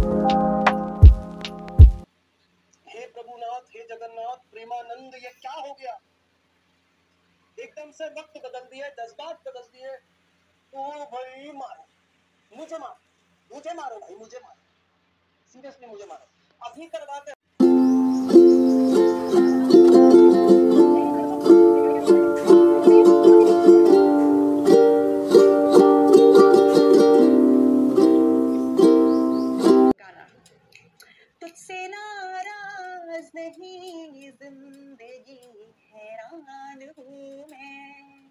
हे प्रभुनाथ, हे जगन्नाथ, प्रेमानंद, ये क्या हो गया? एकदम से वक्त बदल दिए, जज्बात बदल दिए। ओ भाई, मारो। मुझे मारो। मुझे मारो भाई, मुझे मारो। सीरियसली मुझे मारो। अभी करवाते तुझसे नाराज़ नहीं, ज़िंदगी हैरान हूँ मैं।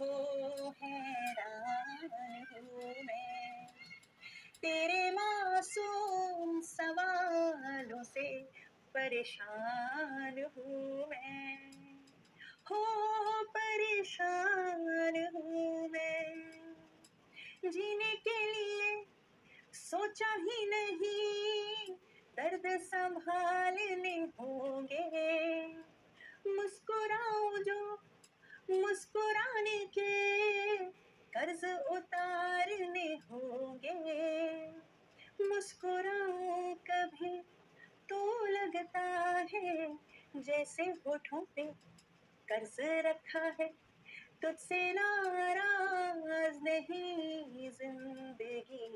हो हैरान हूँ मैं। तेरे मासूम सवालों से परेशान हूँ मैं। हो परेशान हूँ मैं। जीने के लिए सोचा ही नहीं। दर्द संभालने होंगे। मुस्कुराओ जो मुस्कुराने के कर्ज उतारने होंगे। मुस्कुराओ कभी तो लगता है जैसे होठों पे कर्ज रखा है। तुझसे नाराज़ नहीं, ज़िंदगी